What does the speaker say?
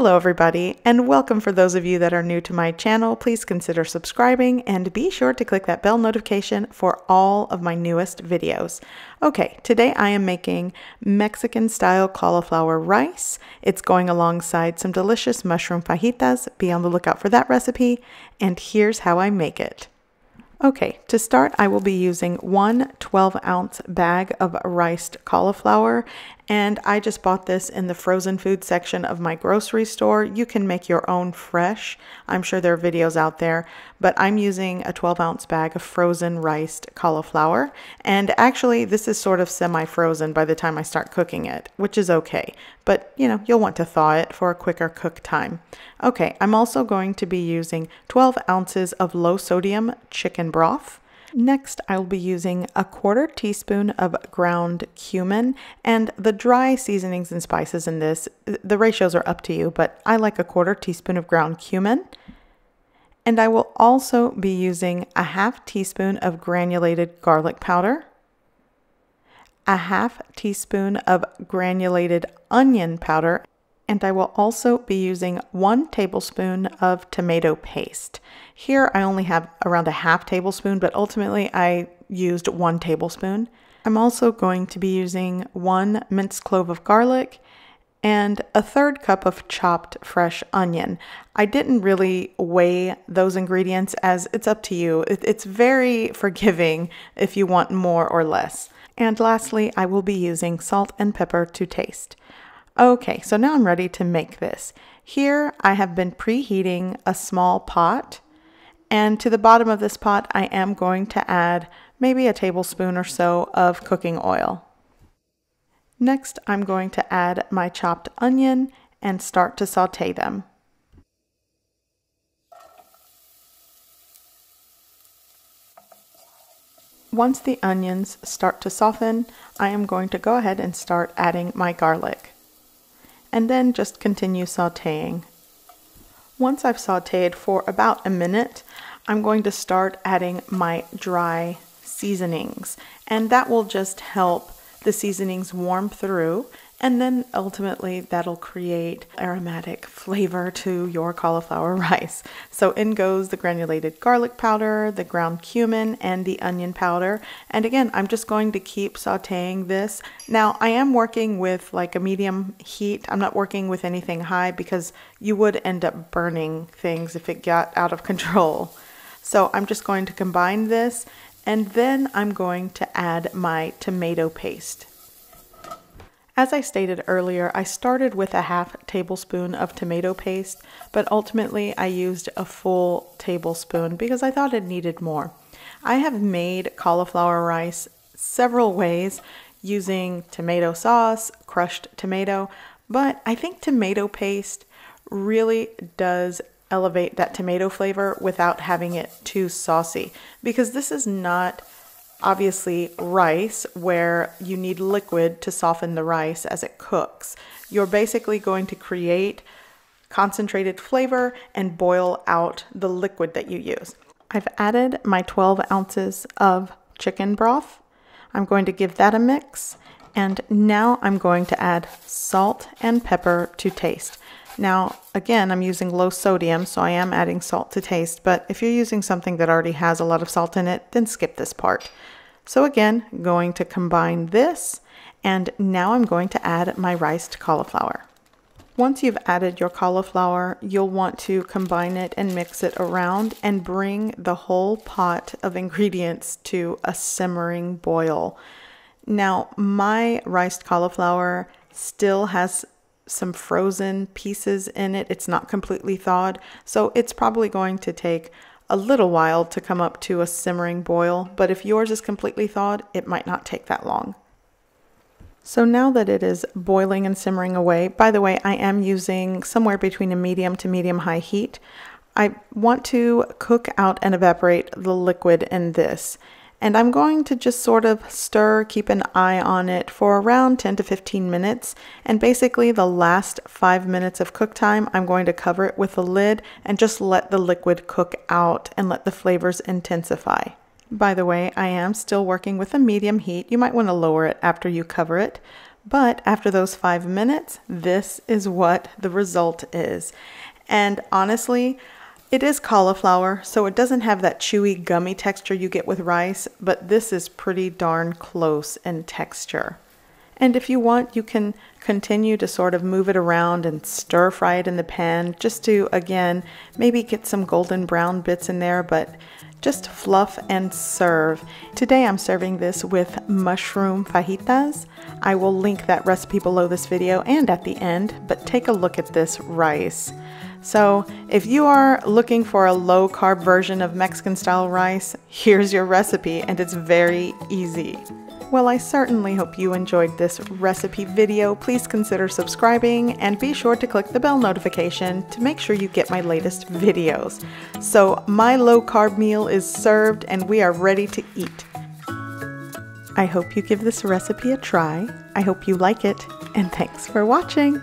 Hello everybody and welcome for those of you that are new to my channel. Please consider subscribing and be sure to click that bell notification for all of my newest videos. Okay, today I am making Mexican style cauliflower rice. It's going alongside some delicious mushroom fajitas. Be on the lookout for that recipe and here's how I make it. Okay, to start, I will be using one 12 ounce bag of riced cauliflower and I just bought this in the frozen food section of my grocery store. You can make your own fresh. I'm sure there are videos out there, but I'm using a 12 ounce bag of frozen riced cauliflower. And actually, this is sort of semi frozen by the time I start cooking it, which is okay. But you know, you'll want to thaw it for a quicker cook time. Okay, I'm also going to be using 12 ounces of low sodium chicken broth. Next, I'll be using a quarter teaspoon of ground cumin and the dry seasonings and spices in this, the ratios are up to you, but I like a quarter teaspoon of ground cumin. And I will also be using a half teaspoon of granulated garlic powder, a half teaspoon of granulated onion powder, and I will also be using one tablespoon of tomato paste. Here I only have around a half tablespoon, but ultimately I used one tablespoon. I'm also going to be using one minced clove of garlic and a third cup of chopped fresh onion. I didn't really weigh those ingredients as it's up to you. It's very forgiving if you want more or less. And lastly, I will be using salt and pepper to taste. Okay, so now I'm ready to make this. Here I have been preheating a small pot and to the bottom of this pot I am going to add maybe a tablespoon or so of cooking oil. Next I'm going to add my chopped onion and start to saute them. Once the onions start to soften, I am going to go ahead and start adding my garlic and then just continue sauteing. Once I've sauteed for about a minute, I'm going to start adding my dry seasonings and that will just help the seasonings warm through and then ultimately that'll create aromatic flavor to your cauliflower rice. So in goes the granulated garlic powder, the ground cumin, and the onion powder. And again, I'm just going to keep sauteing this. Now I am working with like a medium heat. I'm not working with anything high because you would end up burning things if it got out of control. So I'm just going to combine this and then I'm going to add my tomato paste. As I stated earlier, I started with a half tablespoon of tomato paste, but ultimately I used a full tablespoon because I thought it needed more. I have made cauliflower rice several ways using tomato sauce, crushed tomato, but I think tomato paste really does elevate that tomato flavor without having it too saucy because this is not obviously rice where you need liquid to soften the rice as it cooks. You're basically going to create concentrated flavor and boil out the liquid that you use. I've added my 12 ounces of chicken broth. I'm going to give that a mix and now I'm going to add salt and pepper to taste. Now, again, I'm using low sodium, so I am adding salt to taste, but if you're using something that already has a lot of salt in it, then skip this part. So again, going to combine this, and now I'm going to add my riced cauliflower. Once you've added your cauliflower, you'll want to combine it and mix it around and bring the whole pot of ingredients to a simmering boil. Now, my riced cauliflower still has some frozen pieces in it. It's not completely thawed, so it's probably going to take a little while to come up to a simmering boil, but if yours is completely thawed, it might not take that long. So now that it is boiling and simmering away, by the way, I am using somewhere between a medium to medium high heat. I want to cook out and evaporate the liquid in this. And I'm going to just sort of stir, keep an eye on it for around 10 to 15 minutes. And basically the last five minutes of cook time, I'm going to cover it with a lid and just let the liquid cook out and let the flavors intensify. By the way, I am still working with a medium heat. You might want to lower it after you cover it. But after those five minutes, this is what the result is. And honestly, it is cauliflower, so it doesn't have that chewy, gummy texture you get with rice, but this is pretty darn close in texture. And if you want, you can continue to sort of move it around and stir fry it in the pan just to, again, maybe get some golden brown bits in there, but just fluff and serve. Today I'm serving this with mushroom fajitas. I will link that recipe below this video and at the end, but take a look at this rice. So if you are looking for a low carb version of Mexican style rice, here's your recipe and it's very easy. Well, I certainly hope you enjoyed this recipe video. Please consider subscribing and be sure to click the bell notification to make sure you get my latest videos. So my low carb meal is served and we are ready to eat. I hope you give this recipe a try. I hope you like it and thanks for watching.